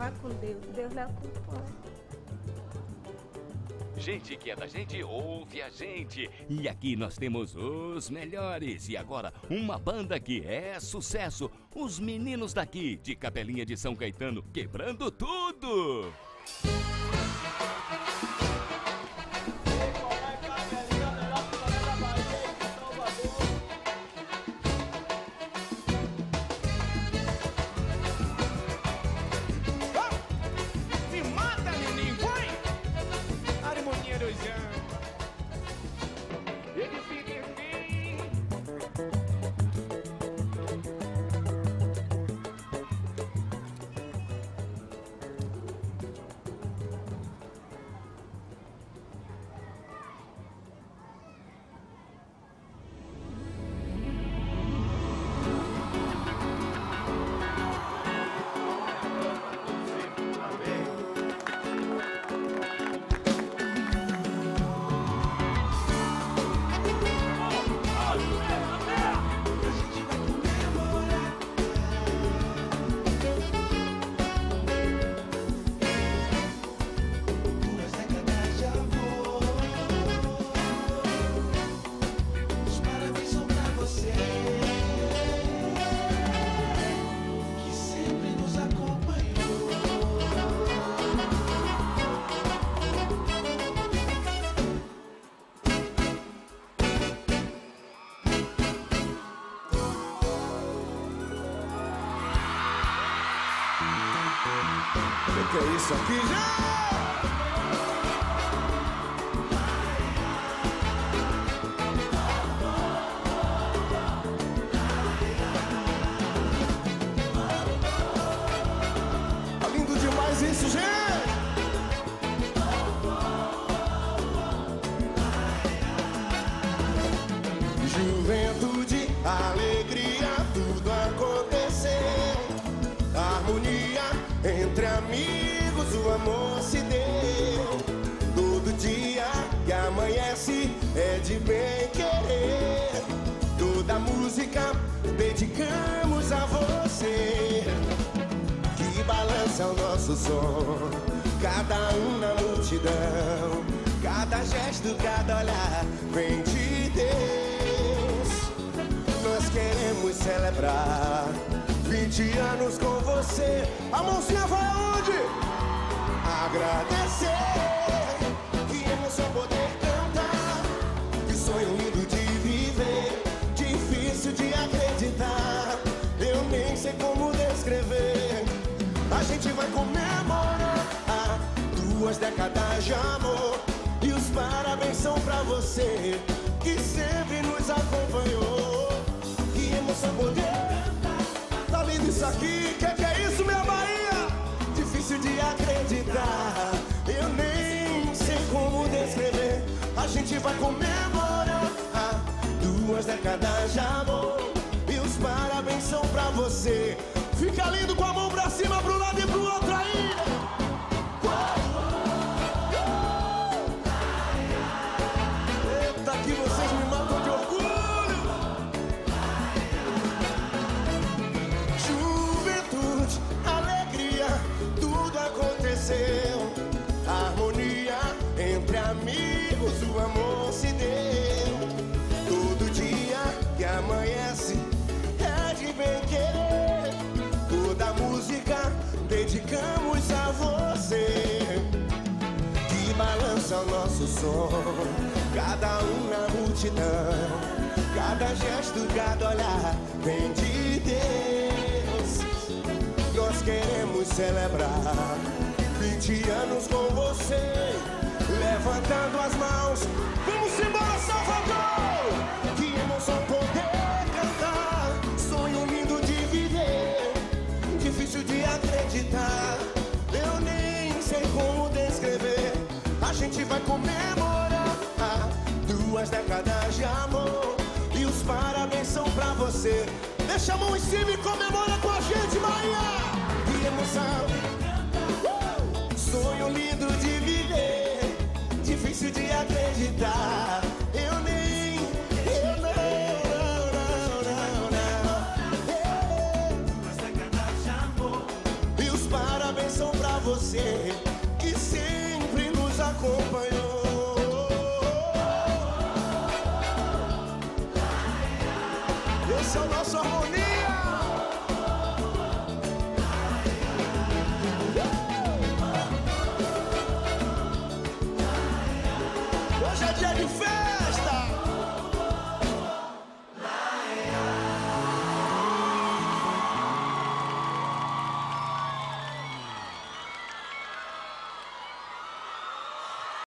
Vá com Deus. Deus lhe acompanha. Gente que é da gente, ouve a gente. E aqui nós temos os melhores. E agora, uma banda que é sucesso. Os meninos daqui, de Capelinha de São Caetano, quebrando tudo. Que é isso aqui já? Juventude, alegria, música dedicamos a você. Que balança o nosso som, cada um na multidão. Cada gesto, cada olhar vem de Deus. Nós queremos celebrar 20 anos com você. A mãozinha vai aonde? Agradecer. Décadas de amor. E os parabéns são pra você que sempre nos acompanhou. Que emoção poder Tá lindo isso aqui, que que é isso, minha Bahia? Difícil de acreditar, eu nem sei como descrever. A gente vai comemorar duas décadas de amor. E os parabéns são pra você. Fica lindo com a mão tudo aconteceu. Harmonia entre amigos, o amor se deu. Todo dia que amanhece é de bem querer. Toda música dedicamos a você que balança o nosso som. Cada um na multidão, cada gesto, cada olhar vem de Deus. Queremos celebrar 20 anos com você, levantando as mãos. Vamos embora, Salvador! Que emoção poder cantar, sonho lindo de viver, difícil de acreditar. Eu nem sei como descrever. A gente vai comemorar duas décadas de amor. E os parabéns são pra você. Deixa a mão em cima e comemora com a gente, Bahia! Eu nem, eu não, não, não, não, não. E os parabéns são pra você que sempre nos acompanhou. Esse é o nosso harmonia.